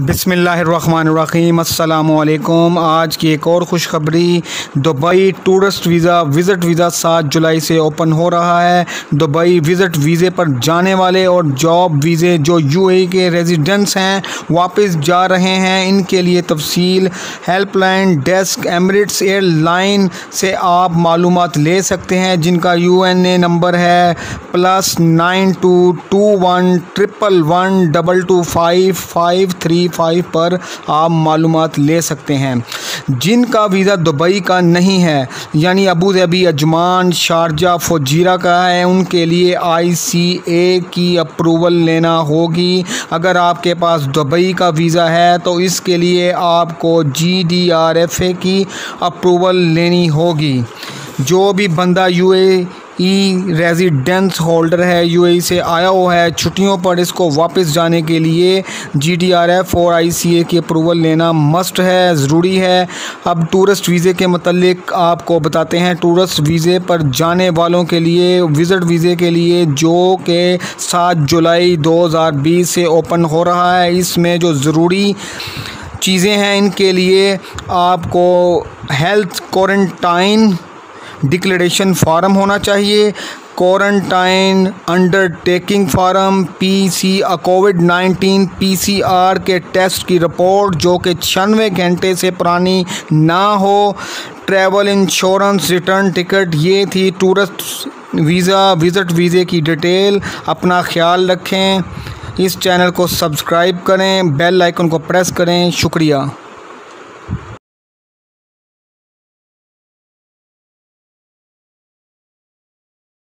बिसमीम अल्लाम आज की एक और खुशखबरी, Dubai tourist visa, visit visa सात जुलाई से ओपन हो रहा है। दुबई विज़िट वीज़े पर जाने वाले और जॉब वीज़े जो यूएई के रेजिडेंट्स हैं, वापस जा रहे हैं। इनके लिए तफसील, हेल्पलाइन, डेस्क, एमरेट्स, एयरलाइन से आप मालूम ले सकते हैं। जिनका यू एन ए नंबर है plus nine two two one triple one double two five five three five पर आप मालूम ले सकते हैं। जिनका वीज़ा दुबई का नहीं है, यानी Abu Dhabi, Ajman, Sharjah, Fujairah का है, उनके लिए आई सी ए की अप्रूवल लेना होगी। अगर आपके पास दुबई का वीज़ा है तो इसके लिए आपको G D R F A की अप्रूवल लेनी होगी। जो भी बंदा U A E residence holder है यूएई से आया हुआ है। छुट्टियों पर इसको वापस जाने के लिए जीडीआरएफ और आईसीए की अप्रूवल लेना मस्ट है, ज़रूरी है। अब टूरिस्ट वीज़े के मतलब आपको बताते हैं टूरिस्ट वीज़े पर जाने वालों के लिए विज़िट वीज़े के लिए जो कि सात जुलाई 2020 से ओपन हो रहा है। इसमें जो ज़रूरी चीज़ें हैं, इनके लिए आपको हेल्थ क्वारंटाइन डिक्लेरेशन फार्म होना चाहिए। क्वारंटाइन अंडरटेकिंग फार्म पी आ कोविड नाइन्टीन पीसीआर के टेस्ट की रिपोर्ट जो कि छियानवे घंटे से पुरानी ना हो। ट्रैवल इंश्योरेंस रिटर्न टिकट, ये थी टूरिस्ट वीज़ा, विज़िट वीज़े की डिटेल, अपना ख्याल रखें। इस चैनल को सब्सक्राइब करें, बेल आइकन को प्रेस करें। शुक्रिया।